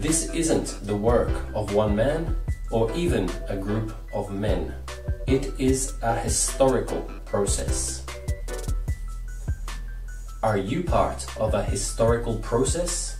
This isn't the work of one man or even a group of men. It is a historical process. Are you part of a historical process?